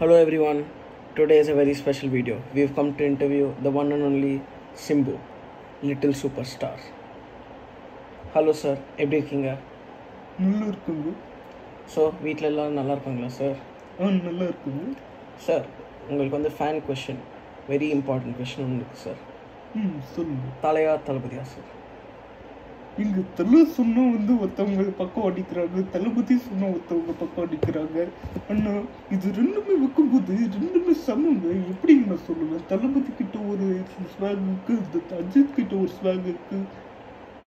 Hello everyone. Today is a very special video. We've come to interview the one and only Simbu, little superstar. Hello sir எப்படி இருக்கீங்க? நல்லா இருக்குங்க. So வீட்டில் எல்லாம் நல்லா இருக்காங்களா சார் ஆ நல்லா இருக்குங்க. சார் உங்களுக்கு வந்து fan question very important question ஒன்று இருக்குது சார் ம் சொல்லுங்க. தலையா தளபதியா சார் இங்க தெலு சொன்னா வந்து ஒருத்தவங்க பக்கம் அடிக்கிறாங்க தளபதி சொன்னா ஒருத்தவங்க பக்கம் அடிக்கிறாங்க. அண்ணா இது ரெண்டுமே வைக்கும்போது ரெண்டுமே சமங்க? எப்படிங்க நான் சொல்லுவேன் தளபதி கிட்ட ஒரு ஸ்வாக் இருக்கு இந்த அஜித் கிட்ட ஒரு ஸ்வாக் இருக்கு.